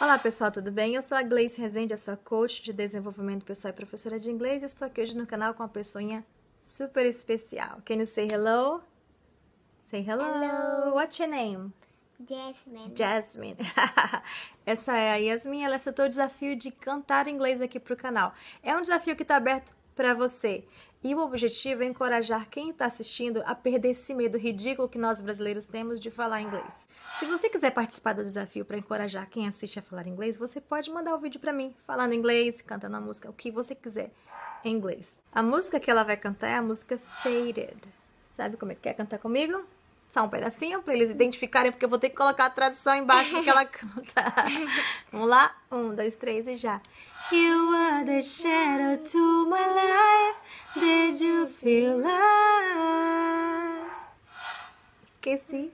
Olá pessoal, tudo bem? Eu sou a Gleice Rezende, a sua coach de desenvolvimento pessoal e professora de inglês. E estou aqui hoje no canal com uma pessoinha super especial. Can you say hello? Say hello. Hello. What's your name? Jasmine. Jasmine. Essa é a Yasmin, ela aceitou o desafio de cantar inglês aqui pro canal. É um desafio que está aberto para você. E o objetivo é encorajar quem está assistindo a perder esse medo ridículo que nós brasileiros temos de falar inglês. Se você quiser participar do desafio para encorajar quem assiste a falar inglês, você pode mandar o vídeo para mim, falando inglês, cantando a música, o que você quiser em inglês. A música que ela vai cantar é a música Faded. Sabe como é que quer cantar comigo? Só um pedacinho para eles identificarem, porque eu vou ter que colocar a tradução embaixo do que ela canta. Vamos lá? Um, dois, três e já. You are the shadow to my life. Did you feel us? Esqueci.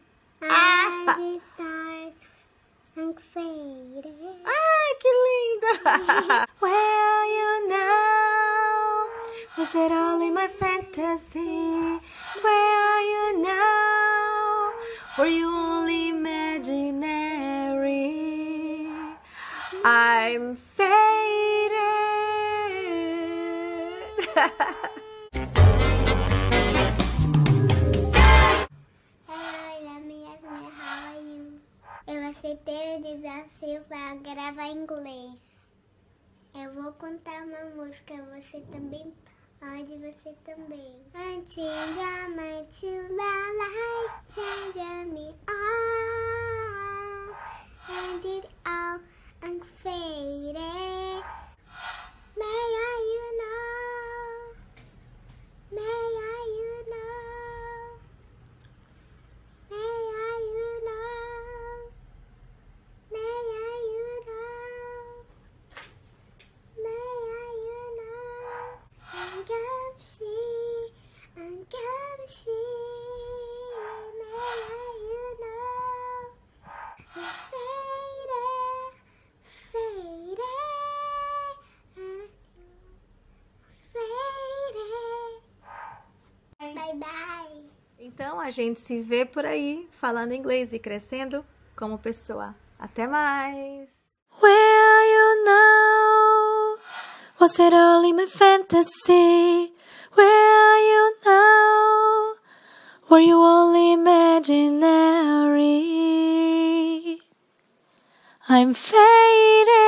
Faded. Ai, que linda! Are you now? Was it only my fantasy? Now? Were you only imaginary? I'm faded. Aceitei o desafio para gravar inglês. Eu vou contar uma música, você também pode, você também. Until I met you, the light changed Então a gente se vê por aí falando inglês e crescendo como pessoa. Até mais! Where are you now? Was it only my fantasy? Where are you now? Were you only imaginary? I'm fading.